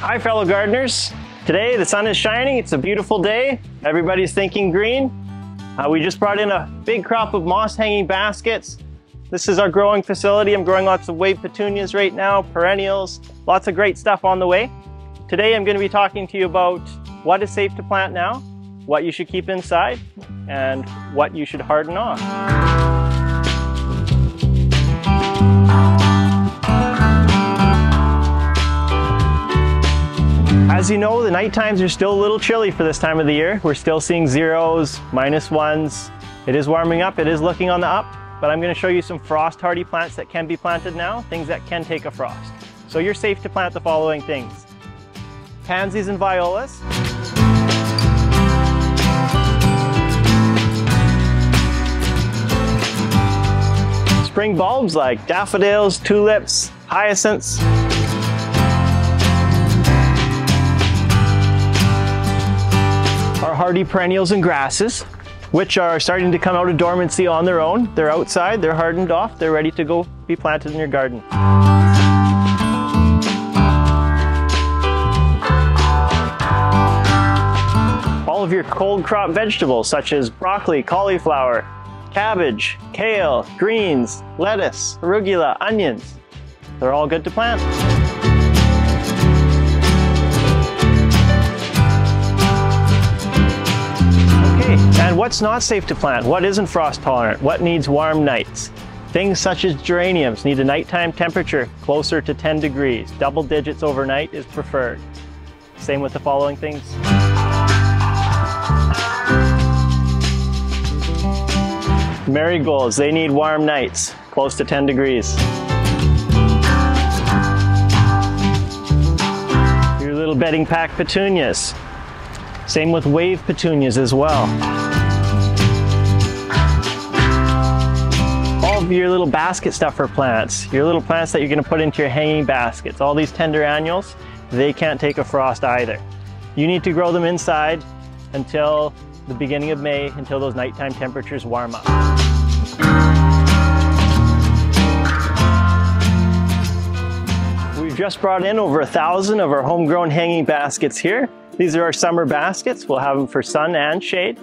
Hi fellow gardeners. Today the sun is shining, it's a beautiful day. Everybody's thinking green. Uh, we just brought in a big crop of moss hanging baskets. This is our growing facility. I'm growing lots of wave petunias right now, perennials, lots of great stuff on the way. Today I'm going to be talking to you about what is safe to plant now, what you should keep inside, and what you should harden off. As you know, the night times are still a little chilly for this time of the year. We're still seeing zeros, minus ones. It is warming up, it is looking on the up, but I'm gonna show you some frost hardy plants that can be planted now, things that can take a frost. So you're safe to plant the following things. Pansies and violas. Spring bulbs like daffodils, tulips, hyacinths, hardy perennials and grasses, which are starting to come out of dormancy on their own. They're outside, they're hardened off, they're ready to go be planted in your garden. All of your cold crop vegetables such as broccoli, cauliflower, cabbage, kale, greens, lettuce, arugula, onions, they're all good to plant. And what's not safe to plant? What isn't frost tolerant? What needs warm nights? Things such as geraniums need a nighttime temperature closer to 10 degrees. Double digits overnight is preferred. Same with the following things. Marigolds, they need warm nights, close to 10 degrees. Your little bedding pack petunias. Same with wave petunias as well. Your little basket stuffer plants, your little plants that you're gonna put into your hanging baskets, all these tender annuals, they can't take a frost either. You need to grow them inside until the beginning of May, until those nighttime temperatures warm up. We've just brought in over a thousand of our homegrown hanging baskets here. These are our summer baskets. We'll have them for sun and shade.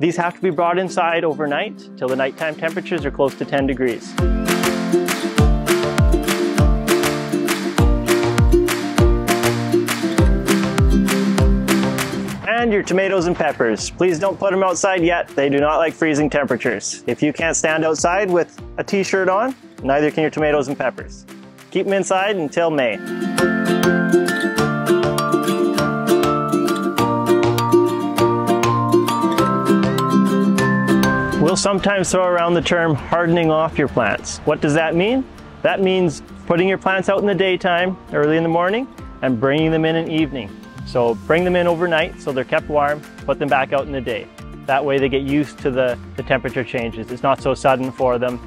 These have to be brought inside overnight till the nighttime temperatures are close to 10 degrees. And your tomatoes and peppers. Please don't put them outside yet. They do not like freezing temperatures. If you can't stand outside with a t-shirt on, neither can your tomatoes and peppers. Keep them inside until May. We'll sometimes throw around the term hardening off your plants. What does that mean? That means putting your plants out in the daytime, early in the morning, and bringing them in in evening. So bring them in overnight so they're kept warm, put them back out in the day. That way they get used to the, the temperature changes. It's not so sudden for them.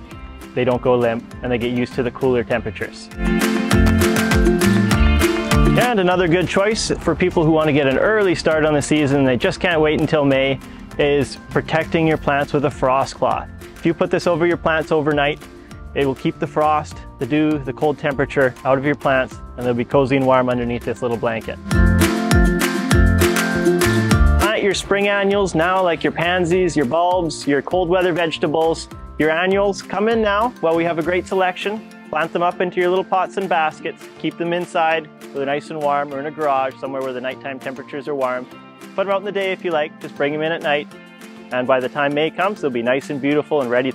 They don't go limp and they get used to the cooler temperatures. And another good choice for people who want to get an early start on the season, they just can't wait until May, is protecting your plants with a frost cloth. If you put this over your plants overnight, it will keep the frost, the dew, the cold temperature out of your plants and they'll be cozy and warm underneath this little blanket. Plant your spring annuals now like your pansies, your bulbs, your cold weather vegetables, your annuals. Come in now while we have a great selection. Plant them up into your little pots and baskets. Keep them inside so they're nice and warm or in a garage somewhere where the nighttime temperatures are warm. Put them out in the day if you like, just bring them in at night. And by the time May comes, they'll be nice and beautiful and ready